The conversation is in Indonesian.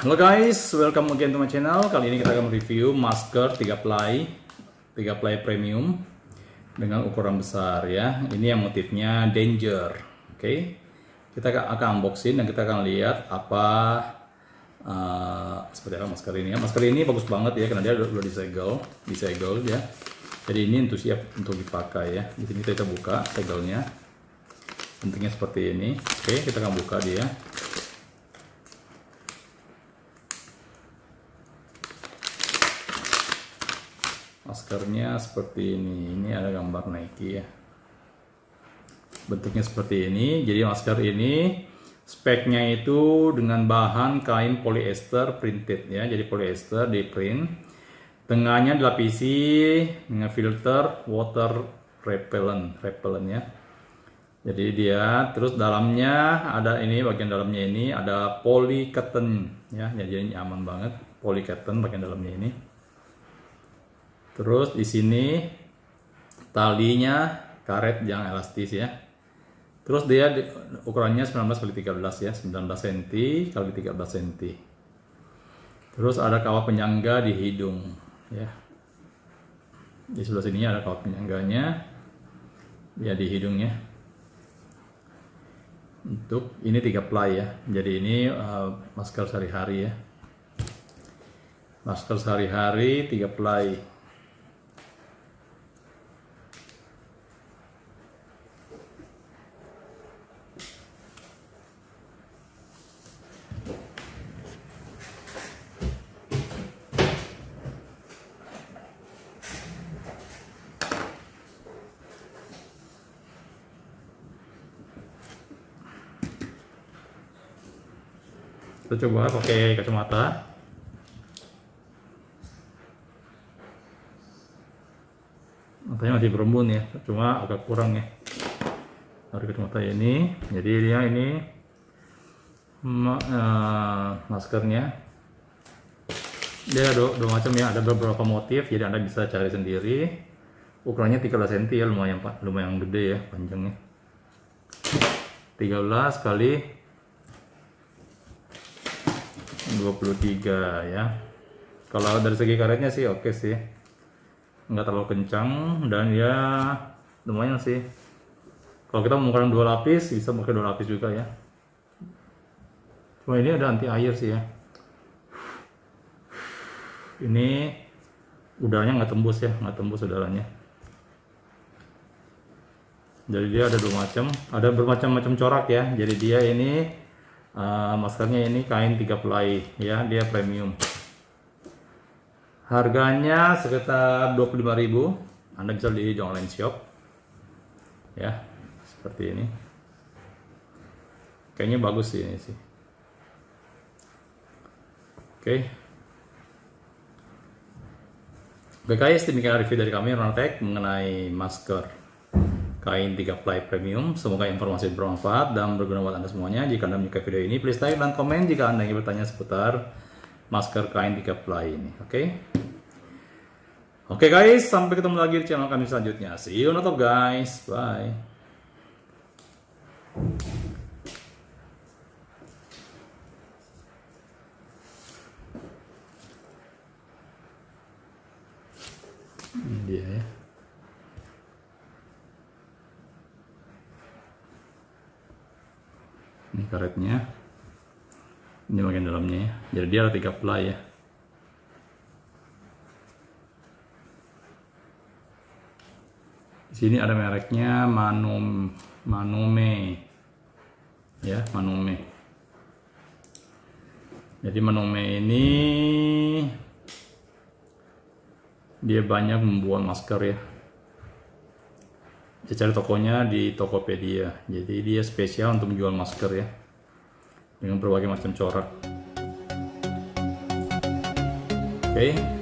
Halo guys, welcome again to my channel. Kali ini kita akan review masker 3 ply, 3 ply premium dengan ukuran besar ya. Ini yang motifnya danger. Oke. Okay? Kita akan unboxing dan kita akan lihat apa uh, seperti apa masker ini ya. Masker ini bagus banget ya karena dia udah disegel, disegel ya. Jadi ini untuk siap untuk dipakai ya. Di sini kita buka segelnya. Bentuknya seperti ini. Oke, kita akan buka dia. Maskernya seperti ini. Ini ada gambar Nike ya. Bentuknya seperti ini. Jadi masker ini speknya itu dengan bahan kain polyester printed ya. Jadi polyester di print. Tengahnya dilapisi dengan filter water repellent repellent ya. Jadi dia terus dalamnya ada ini bagian dalamnya ini ada poly cotton ya. Jadi ini aman banget poly cotton bagian dalamnya ini Terus di sini talinya karet yang elastis ya. Terus dia ukurannya 19 kali 13 ya, 19 cm kali 13 cm. Terus ada kawat penyangga di hidung ya. Di sebelah sini ada kawat penyangganya ya di hidungnya. Untuk ini tiga ply ya. Jadi ini uh, masker sehari-hari ya. Masker sehari-hari tiga ply. Kita coba pakai kacamata. Matanya masih berembun ya cuma agak kurang ya. Dari kacamata ini jadi dia ini ma uh, maskernya. Dia ada dua, macam ya ada beberapa motif jadi anda bisa cari sendiri. Ukurannya 13 cm ya lumayan lumayan gede ya panjangnya. 13 kali 23 ya. Kalau dari segi karetnya sih oke okay sih. Nggak terlalu kencang dan ya lumayan sih. Kalau kita menggunakan dua lapis bisa pakai dua lapis juga ya. Cuma ini ada anti air sih ya. Ini udaranya nggak tembus ya. Nggak tembus udaranya. Jadi dia ada dua macam. Ada bermacam-macam corak ya. Jadi dia ini uh, maskernya ini kain tiga ply ya dia premium. Harganya sekitar 25.000 Anda bisa di online shop ya seperti ini. Kayaknya bagus sih ini sih. Oke. Okay. Oke guys, demikian review dari kami Rontek mengenai masker kain 3 ply premium. Semoga informasi bermanfaat dan berguna buat Anda semuanya. Jika Anda menyukai video ini, please like dan komen jika Anda ingin bertanya seputar masker kain 3 ply ini. Oke? Okay? Oke okay guys, sampai ketemu lagi di channel kami selanjutnya. See you not guys. Bye. Dia ya. Ini karetnya. Ini bagian dalamnya ya. Jadi dia ada tiga ply ya. Di sini ada mereknya Manum Manume. Ya Manume. Jadi Manume ini dia banyak membuat masker ya ya cari tokonya di Tokopedia. Jadi dia spesial untuk menjual masker ya. Dengan berbagai macam corak. Oke. okay.